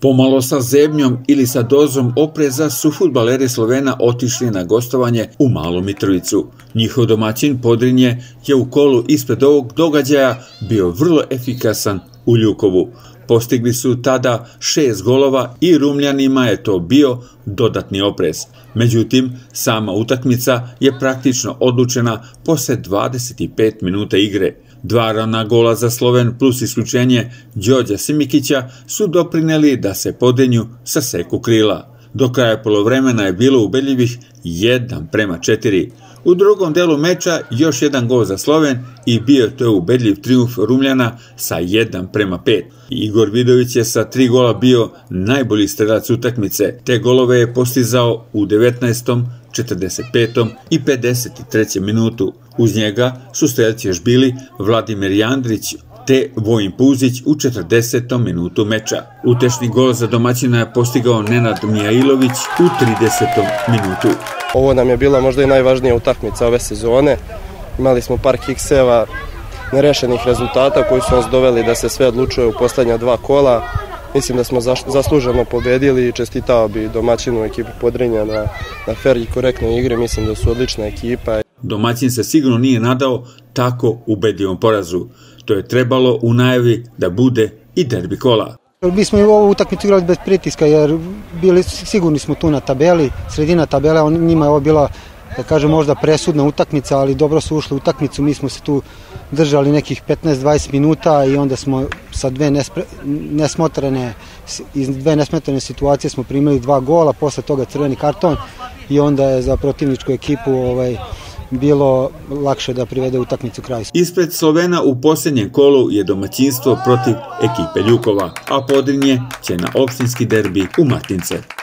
Pomalo sa zemljom ili sa dozom opreza su futbaleri Slovena otišli na gostovanje u Malu Mitrovicu. Njihov domaćin Podrinje je u kolu ispred ovog događaja bio vrlo efikasan u Ljukovu. Postigli su tada šest golova i Rumljanima je to bio dodatni oprez. Međutim, sama utakmica je praktično odlučena posle 25 minuta igre. Dva rana gola za Sloven plus isključenje Đorđa Simikića su doprineli da se podenju sa seku krila. Do kraja polovremena je bilo ubedljivih 1 prema 4. U drugom delu meča još jedan gol za Sloven i bio to je ubedljiv triumf Rumljana sa 1 prema 5. Igor Vidović je sa tri gola bio najbolji strelac utakmice. Te golove je postizao u 19. 45. i 53. minutu. Uz njega su strelci još bili Vladimir Jandrić te Vojin Puzić u 40. minutu meča. Utešni gol za domaćina je postigao Nenad Mijailović u 30. minutu. Ovo nam je bila možda i najvažnija utakmica ove sezone. Imali smo par kikseva, nerešenih rezultata koji su nas doveli da se sve odlučuje u poslednja dva kola. Mislim da smo zasluženo pobedili i čestitao bi domaćinu ekipu Podrinja na, na fair i korektnoj igri. Mislim da su odlična ekipa. Domaćin se sigurno nije nadao tako ubedljivom porazu. To je trebalo u najavi da bude i derbi kola. Mi smo i ovu utakmicu igrali bez pritiska jer bili sigurni smo tu na tabeli, sredina tabele, on, njima je ovo bila da kažem možda presudna utakmica, ali dobro su ušli u utakmicu, mi smo se tu držali nekih 15-20 minuta i onda smo sa dve nespre, nesmotrene iz dve nesmotrene situacije smo primili dva gola, posle toga crveni karton i onda je za protivničku ekipu ovaj bilo lakše da privede utakmicu kraju. Ispred Slovena u posljednjem kolu je domaćinstvo protiv ekipe Ljukova, a Podrinje će na opštinski derbi u Matince.